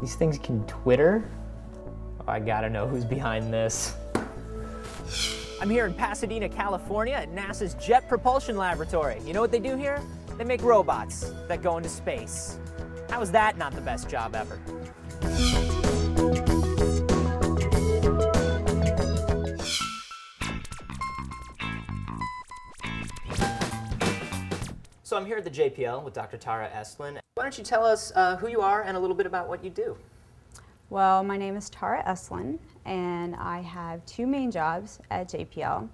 These things can Twitter? Oh, I gotta know who's behind this. I'm here in Pasadena, California at NASA's Jet Propulsion Laboratory. You know what they do here? They make robots that go into space. How is that not the best job ever? I'm here at the JPL with Dr. Tara Estlin. Why don't you tell us uh, who you are and a little bit about what you do? Well, my name is Tara Estlin, and I have two main jobs at JPL.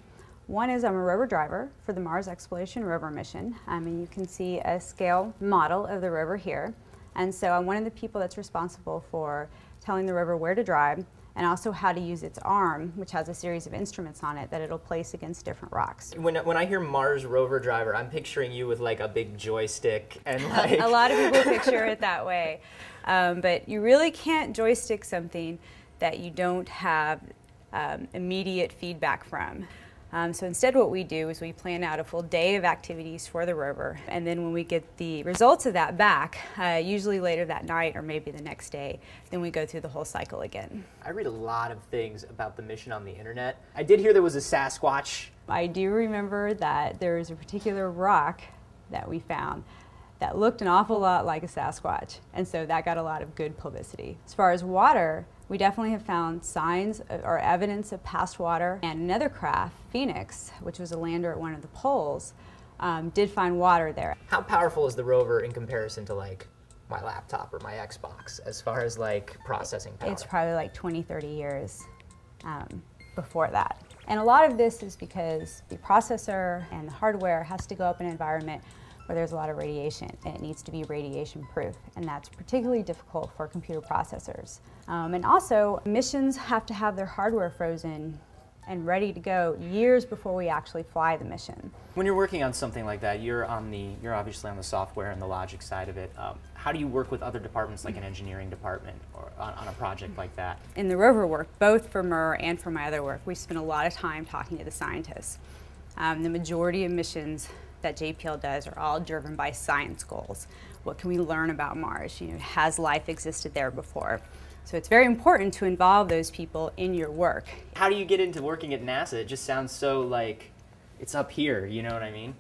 One is I'm a rover driver for the Mars Exploration Rover mission. Um, and you can see a scale model of the rover here. And so I'm one of the people that's responsible for telling the rover where to drive and also how to use its arm, which has a series of instruments on it that it'll place against different rocks. When, when I hear Mars rover driver, I'm picturing you with like a big joystick and like... a lot of people picture it that way. Um, but you really can't joystick something that you don't have um, immediate feedback from. Um, so instead what we do is we plan out a full day of activities for the rover and then when we get the results of that back, uh, usually later that night or maybe the next day, then we go through the whole cycle again. I read a lot of things about the mission on the internet. I did hear there was a Sasquatch. I do remember that there was a particular rock that we found that looked an awful lot like a Sasquatch and so that got a lot of good publicity. As far as water, we definitely have found signs or evidence of past water and another craft, Phoenix, which was a lander at one of the poles, um, did find water there. How powerful is the rover in comparison to like my laptop or my Xbox as far as like processing power? It's probably like 20, 30 years um, before that. And a lot of this is because the processor and the hardware has to go up in an environment where there's a lot of radiation and it needs to be radiation proof and that's particularly difficult for computer processors. Um, and also missions have to have their hardware frozen and ready to go years before we actually fly the mission. When you're working on something like that, you're on the you're obviously on the software and the logic side of it. Um, how do you work with other departments like an engineering department or on, on, a project like that? In the rover work, both for MER and for my other work, we spend a lot of time talking to the scientists. Um, the majority of missions that JPL does are all driven by science goals. What can we learn about Mars? You know, has life existed there before? So it's very important to involve those people in your work. How do you get into working at NASA? It just sounds so like it's up here, you know what I mean?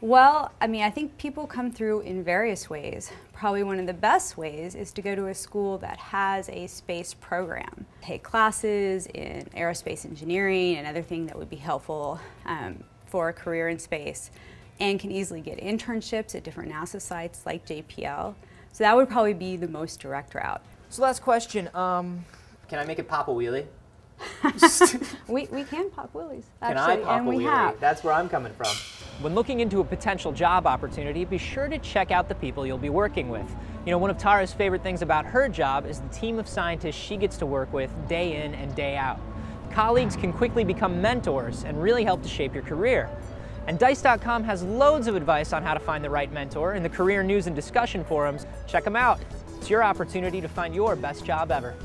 Well, I mean, I think people come through in various ways. Probably one of the best ways is to go to a school that has a space program. Take classes in aerospace engineering and other things that would be helpful um, for a career in space and can easily get internships at different NASA sites like JPL. So that would probably be the most direct route. So last question, um, can I make it pop a wheelie? we, we can pop wheelies, actually, can I pop and a we wheelie? have. That's where I'm coming from. When looking into a potential job opportunity, be sure to check out the people you'll be working with. You know, one of Tara's favorite things about her job is the team of scientists she gets to work with day in and day out. Colleagues can quickly become mentors and really help to shape your career. And Dice.com has loads of advice on how to find the right mentor in the career news and discussion forums. Check them out. It's your opportunity to find your best job ever.